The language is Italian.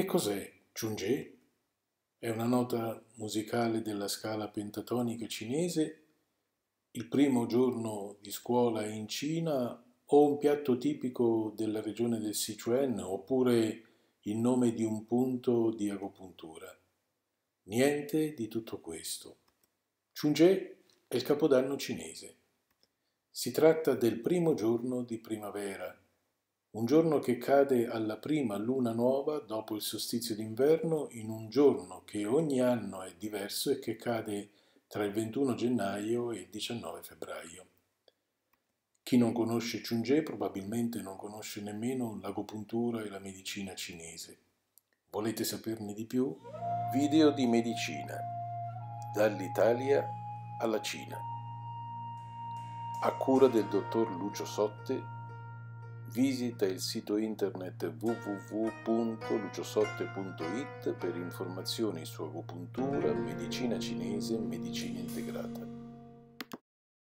Che cos'è Chunje? È una nota musicale della scala pentatonica cinese? Il primo giorno di scuola in Cina o un piatto tipico della regione del Sichuan oppure il nome di un punto di agopuntura? Niente di tutto questo. Chunje è il capodanno cinese. Si tratta del primo giorno di primavera, un giorno che cade alla prima luna nuova dopo il solstizio d'inverno in un giorno che ogni anno è diverso e che cade tra il 21 gennaio e il 19 febbraio. Chi non conosce Chunje probabilmente non conosce nemmeno l'agopuntura e la medicina cinese. Volete saperne di più? Video di medicina. Dall'Italia alla Cina. A cura del dottor Lucio Sotte, visita il sito internet www.luciosotte.it per informazioni su agopuntura, medicina cinese e medicina integrata.